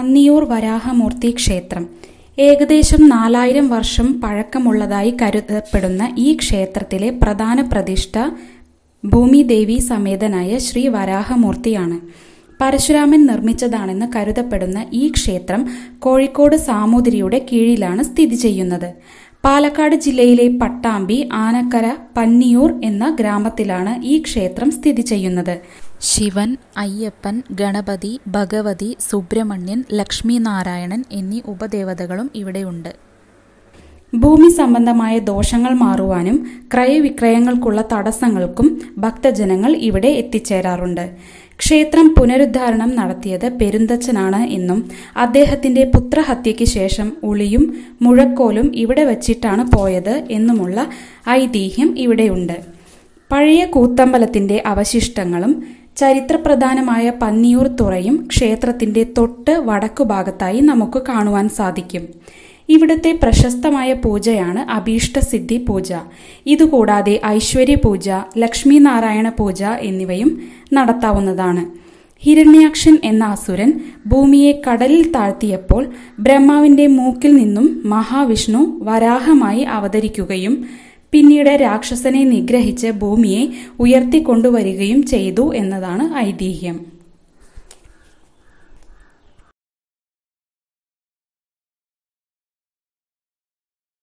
പന്നിയൂർ വരാഹമൂർത്തി ക്ഷേത്രം. ഏകദേശം നാലായിരം വർഷം പഴക്കമുള്ളതായി കരുതപ്പെടുന്ന ഈ ക്ഷേത്രത്തിലെ പ്രധാന പ്രതിഷ്ഠ ഭൂമിദേവി സമേതനായ ശ്രീ വരാഹമൂർത്തിയാണ്. പരശുരാമൻ നിർമ്മിച്ചതാണെന്ന് കരുതപ്പെടുന്ന ഈ ക്ഷേത്രം കോഴിക്കോട് സാമൂതിരിയുടെ കീഴിലാണ് സ്ഥിതി ചെയ്യുന്നത്. പാലക്കാട് ജില്ലയിലെ പട്ടാമ്പി ആനക്കര പന്നിയൂർ എന്ന ഗ്രാമത്തിലാണ് ഈ ക്ഷേത്രം സ്ഥിതി ചെയ്യുന്നത്. ശിവൻ അയ്യപ്പൻ ഗണപതി ഭഗവതി സുബ്രഹ്മണ്യൻ ലക്ഷ്മിനാരായണൻ എന്നീ ഉപദേവതകളും ഇവിടെയുണ്ട്. ഭൂമി സംബന്ധമായ ദോഷങ്ങൾ മാറുവാനും ക്രയവിക്രയങ്ങൾക്കുള്ള തടസ്സങ്ങൾക്കും ഭക്തജനങ്ങൾ ഇവിടെ എത്തിച്ചേരാറുണ്ട്. ക്ഷേത്രം പുനരുദ്ധാരണം നടത്തിയത് പെരുന്തച്ചനാണ് എന്നും അദ്ദേഹത്തിന്റെ പുത്രഹത്യയ്ക്ക് ശേഷം ഉളിയും മുഴക്കോലും ഇവിടെ വച്ചിട്ടാണ് പോയത് എന്നുമുള്ള ഐതിഹ്യം ഇവിടെയുണ്ട്. പഴയ കൂത്തമ്പലത്തിന്റെ അവശിഷ്ടങ്ങളും ചരിത്രപ്രധാനമായ പന്നിയൂർ തുറയും ക്ഷേത്രത്തിന്റെ തൊട്ട് വടക്കുഭാഗത്തായി നമുക്ക് കാണുവാൻ സാധിക്കും. ഇവിടുത്തെ പ്രശസ്തമായ പൂജയാണ് അഭീഷ്ടസിദ്ധി പൂജ. ഇതുകൂടാതെ ഐശ്വര്യ പൂജ ലക്ഷ്മി നാരായണ പൂജ എന്നിവയും നടത്താവുന്നതാണ്. ഹിരണ്യാക്ഷൻ എന്ന അസുരൻ ഭൂമിയെ കടലിൽ താഴ്ത്തിയപ്പോൾ ബ്രഹ്മാവിന്റെ മൂക്കിൽ നിന്നും മഹാവിഷ്ണു വരാഹമായി അവതരിക്കുകയും പിന്നീട് രാക്ഷസനെ നിഗ്രഹിച്ച് ഭൂമിയെ ഉയർത്തിക്കൊണ്ടുവരികയും ചെയ്തു എന്നതാണ് ഐതിഹ്യം.